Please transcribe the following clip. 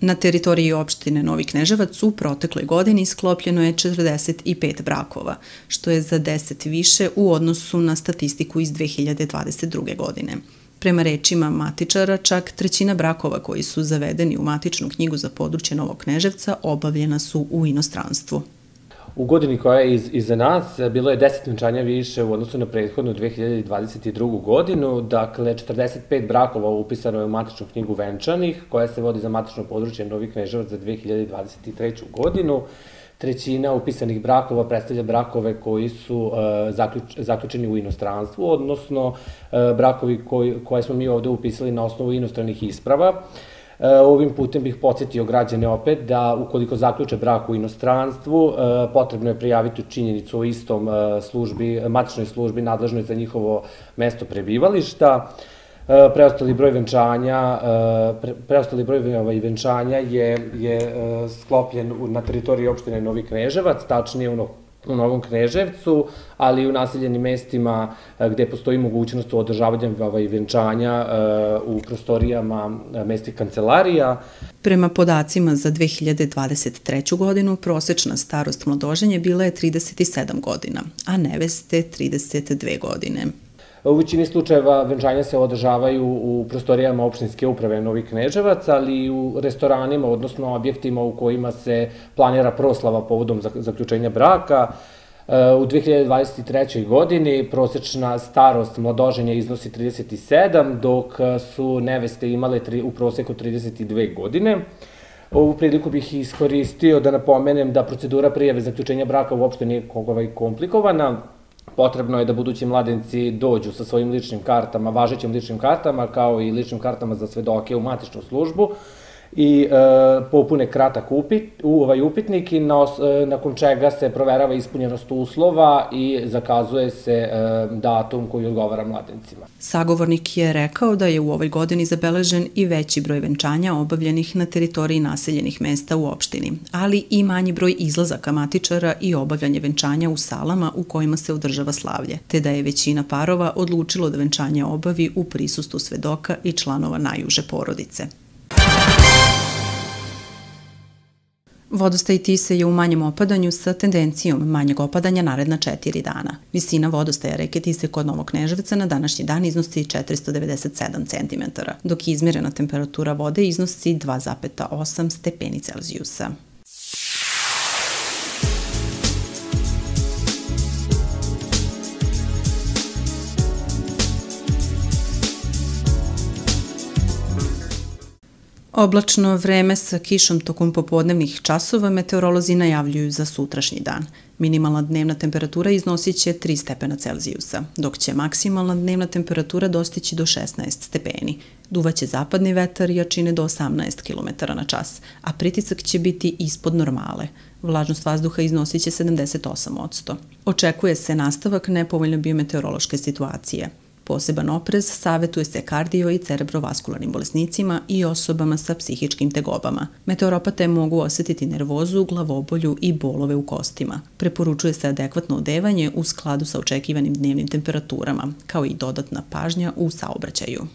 Na teritoriji opštine Novi Kneževac u protekloj godini sklopljeno je 45 brakova, što je za 10 više u odnosu na statistiku iz 2022. godine. Prema rečima matičara, čak trećina brakova koji su zavedeni u matičnu knjigu za područje Novog Kneževca obavljena su u inostranstvu. U godini koja je iz, iza nas bilo je 10 venčanja više u odnosu na prethodnu 2022. godinu, dakle 45 brakova upisano je u matičnu knjigu venčanih, koja se vodi za matično područje Novi Kneževac za 2023. godinu. Trećina upisanih brakova predstavlja brakove koji su uh, zaključ, zaključeni u inostranstvu, odnosno uh, brakovi koji, koje smo mi ovde upisali na osnovu inostranih isprava. Uh, ovim putem bih podsjetio građane opet da ukoliko zaključe brak u inostranstvu, e, potrebno je prijaviti činjenicu o istom e, službi, matičnoj službi nadležnoj za njihovo mesto prebivališta. Preostali broj venčanja, preostali broj ovaj, venčanja je, je sklopljen na teritoriji opštine Novi Kneževac, tačnije u u Novom Kneževcu, ali i u naseljenim mestima e, gde postoji mogućnost održavanja ovaj, venčanja e, u prostorijama e, mestih kancelarija. Prema podacima za 2023. godinu, prosečna starost mladoženja bila je 37 godina, a neveste 32 godine. U većini slučajeva venčanja se održavaju u prostorijama opštinske uprave Novi Kneževac, ali i u restoranima, odnosno objektima u kojima se planira proslava povodom zaključenja braka. E, u 2023. godini prosečna starost mladoženja iznosi 37, dok su neveste imale u proseku 32 godine. Ovu priliku bih iskoristio da napomenem da procedura prijave zaključenja braka uopšte nije ovaj komplikovana, potrebno je da budući mladenci dođu sa svojim ličnim kartama, važećim ličnim kartama, kao i ličnim kartama za svedoke u matičnu službu, i e, popune kratak upit, u, ovaj upitnik i na, e, nakon čega se proverava ispunjenost uslova i zakazuje se e, datum koji odgovara mladencima. Sagovornik je rekao da je u ovoj godini zabeležen i veći broj venčanja obavljenih na teritoriji naseljenih mesta u opštini, ali i manji broj izlazaka matičara i obavljanje venčanja u salama u kojima se održava slavlje, te da je većina parova odlučilo da venčanje obavi u prisustu svedoka i članova najuže porodice. Vodostaj Tise je u manjem opadanju sa tendencijom manjeg opadanja naredna četiri dana. Visina vodostaja reke Tise kod Novog Kneževca na današnji dan iznosi 497 cm, dok izmerena temperatura vode iznosi 2,8 stepeni Celzijusa. Oblačno vreme sa kišom tokom popodnevnih časova meteorolozi najavljuju za sutrašnji dan. Minimalna dnevna temperatura iznosit će 3 stepena Celzijusa, dok će maksimalna dnevna temperatura dostići do 16 stepeni. Duvaće zapadni vetar jačine do 18 km na čas, a pritisak će biti ispod normale. Vlažnost vazduha iznosit će 78%. Očekuje se nastavak nepovoljne biometeorološke situacije. Poseban oprez savetuje se kardio i cerebrovaskularnim bolesnicima i osobama sa psihičkim tegobama. Meteoropate mogu osetiti nervozu, glavobolju i bolove u kostima. Preporučuje se adekvatno odevanje u skladu sa očekivanim dnevnim temperaturama, kao i dodatna pažnja u saobraćaju.